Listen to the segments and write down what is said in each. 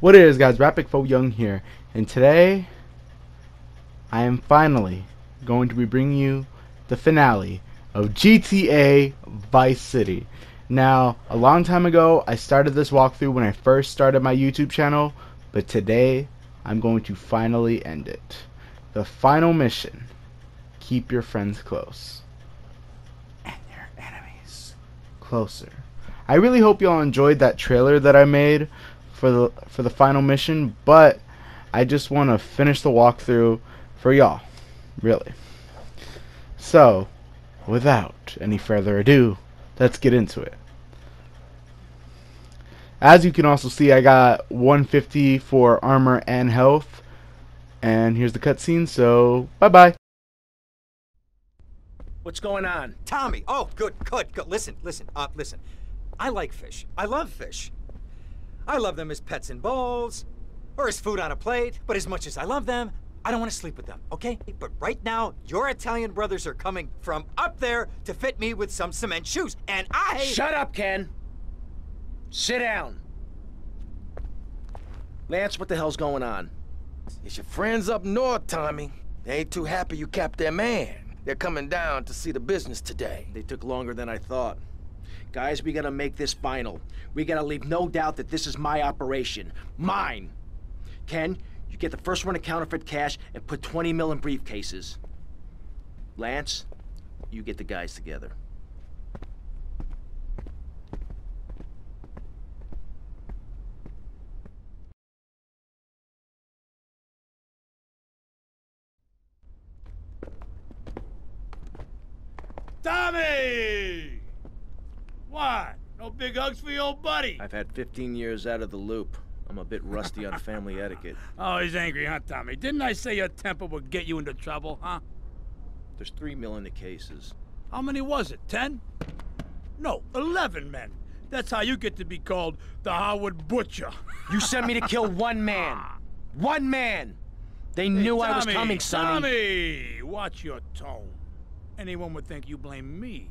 What it is guys, Raphik FoYung here, and today I am finally going to be bringing you the finale of GTA Vice City. Now, a long time ago, I started this walkthrough when I first started my YouTube channel, but today I'm going to finally end it. The final mission, keep your friends close. And your enemies closer. I really hope y'all enjoyed that trailer that I made for the for the final mission, but I just want to finish the walkthrough for y'all, really. So, without any further ado, let's get into it. As you can also see, I got 150 for armor and health, and here's the cutscene. So, bye bye. What's going on? Tommy! Oh, good, good, good. Listen, listen, uh, listen. I like fish. I love fish. I love them as pets in bowls, or as food on a plate, but as much as I love them, I don't want to sleep with them, okay? But right now, your Italian brothers are coming from up there to fit me with some cement shoes, and I... Shut up, Ken! Sit down. Lance, what the hell's going on? It's your friends up north, Tommy. They ain't too happy you capped their man. They're coming down to see the business today. They took longer than I thought. Guys, we gotta make this final. We gotta leave no doubt that this is my operation. Mine! Ken, you get the first one to counterfeit cash and put 20 mil in briefcases. Lance, you get the guys together. Tommy! What? No big hugs for your old buddy? I've had 15 years out of the loop. I'm a bit rusty on family etiquette. Oh, he's angry, huh, Tommy? Didn't I say your temper would get you into trouble, huh? There's three mil in the cases. How many was it? Ten? No, eleven men. That's how you get to be called the Harwood Butcher. You sent me to kill one man. One man! They knew Hey, I was coming, Sonny. Tommy, watch your tone. Anyone would think you blame me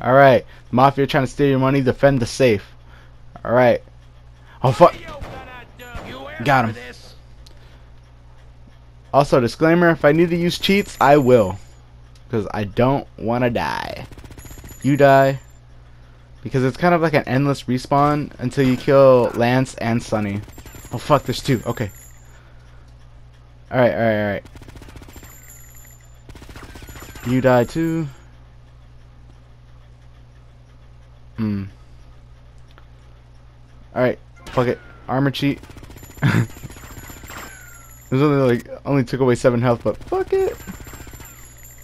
Alright, Mafia trying to steal your money, defend the safe. Alright. Oh fuck. Got him. Also, disclaimer, if I need to use cheats, I will. Because I don't want to die. You die. Because it's kind of like an endless respawn until you kill Lance and Sonny. Oh fuck, there's two. Okay. Alright, alright, alright. You die too. Hmm. Alright, fuck it. Armor cheat. it was only like only took away seven health, but fuck it.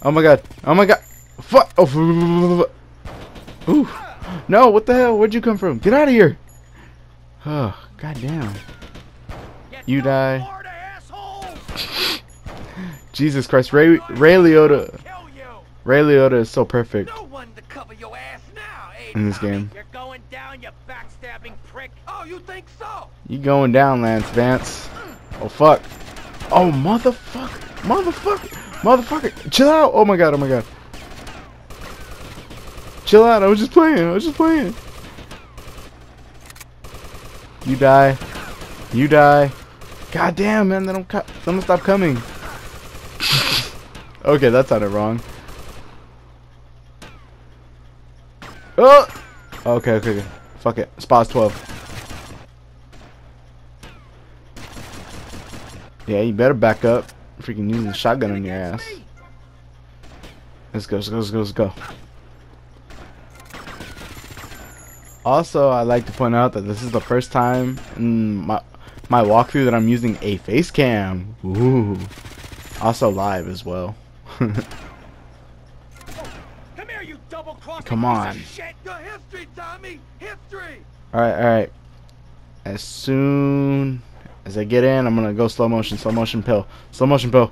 Oh my god. Oh my god. Fuck. Oh. Ooh. No. What the hell? Where'd you come from? Get out of here. Oh. God damn. You die. Jesus Christ. Ray Ray Liotta. Ray Liotta is so perfect No in this game. You're going down, you backstabbing prick. Oh, you think so? You going down, Lance Vance. Oh fuck. Oh motherfucker. Motherfucker. Motherfucker. Chill out. Oh my god. Oh my god. Chill out. I was just playing. I was just playing. You die. You die. God damn, man. They don't cut. Someone stop coming. okay, that sounded wrong. Oh! Okay, okay, okay. Fuck it. SPAS 12. Yeah, you better back up. Freaking using a shotgun on your ass. Let's go, let's go, let's go, let's go. Also, I'd like to point out that this is the first time in my my walkthrough that I'm using a face cam. Ooh. Also live as well. Come double crossing Come on. History, Tommy! History! Alright, alright. As soon as I get in, I'm gonna go slow motion, slow motion pill. Slow motion pill.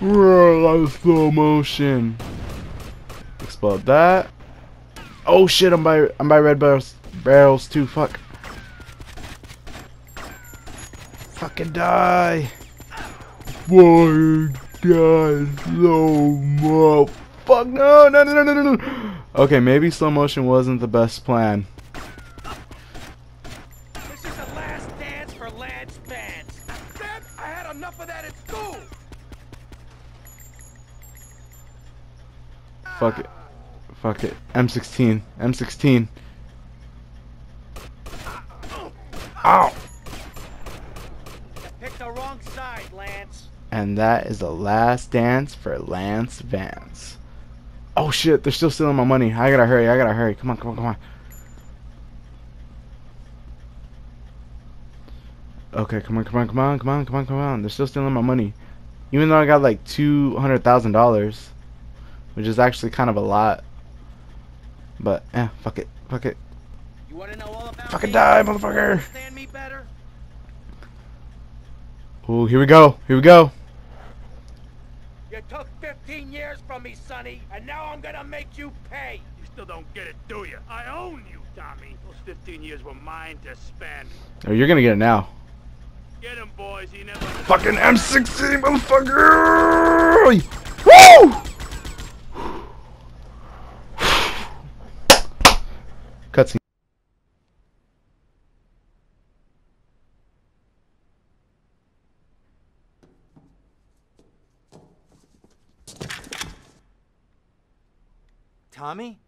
Roar, slow motion. Explode that. Oh shit, I'm by I'm by red barrels barrels too, fuck. Fucking die. Why die slow mo Fuck no no no no no no Okay, maybe slow motion wasn't the best plan. This is the last dance for Lance. Dad, I had enough of that at school! Fuck it. Fuck it. M16. M16. Ow! Pick the wrong side, Lance. And that is the last dance for Lance Vance. Oh shit, they're still stealing my money. I gotta hurry, I gotta hurry. Come on, come on, come on. Okay, come on, come on, come on, come on, come on, come on. They're still stealing my money. Even though I got like $200,000. Which is actually kind of a lot. But, eh, fuck it, fuck it. You want to know all about Fucking me? die, motherfucker. Understand me better? Ooh, here we go, here we go. You took 15 years from me, Sonny, and now I'm gonna make you pay. You still don't get it, do you? I own you, Tommy. Those 15 years were mine to spend. Oh, you're gonna get it now. Get him, boys. He never... Fucking M16, motherfucker! Woo! Cutscene. Tommy?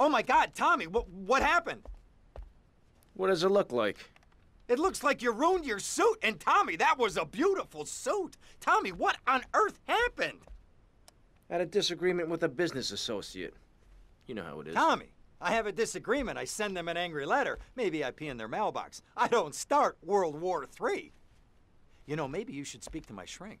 Oh my god, Tommy, what, what happened? What does it look like? It looks like you ruined your suit. And Tommy, that was a beautiful suit. Tommy, what on earth happened? Had a disagreement with a business associate. You know how it is. Tommy, I have a disagreement. I send them an angry letter. Maybe I pee in their mailbox. I don't start World War III. You know, maybe you should speak to my shrink.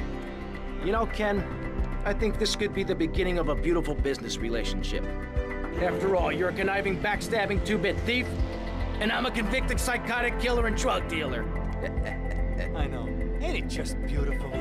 You know, Ken, I think this could be the beginning of a beautiful business relationship. After all, you're a conniving, backstabbing two-bit thief, and I'm a convicted psychotic killer and drug dealer. I know. Ain't it just beautiful?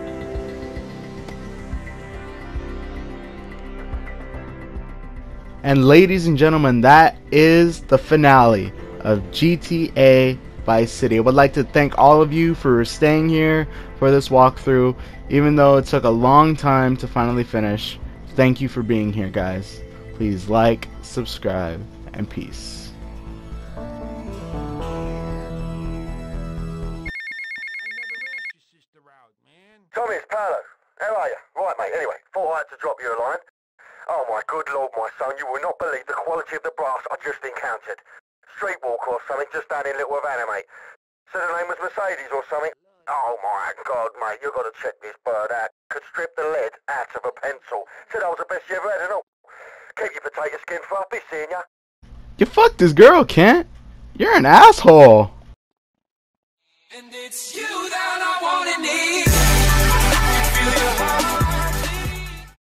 And ladies and gentlemen, that is the finale of GTA City. I would like to thank all of you for staying here for this walkthrough, even though it took a long time to finally finish. Thank you for being here, guys. Please like, subscribe, and peace. Tommy, it's Paolo. How are you? Right, mate. Anyway, thought I had to drop you a line. Oh, my good lord, my son, you will not believe the quality of the brass I just encountered. Streetwalker or something just down in Little Havana, mate. Said her name was Mercedes or something. Oh, my God, mate, you've got to check this bird out. Could strip the lead out of a pencil. Said I was the best you ever had and all. Keep your potato skin floppy, seeing ya. You fucked this girl, Kent. You're an asshole. And it's you that I wanna need.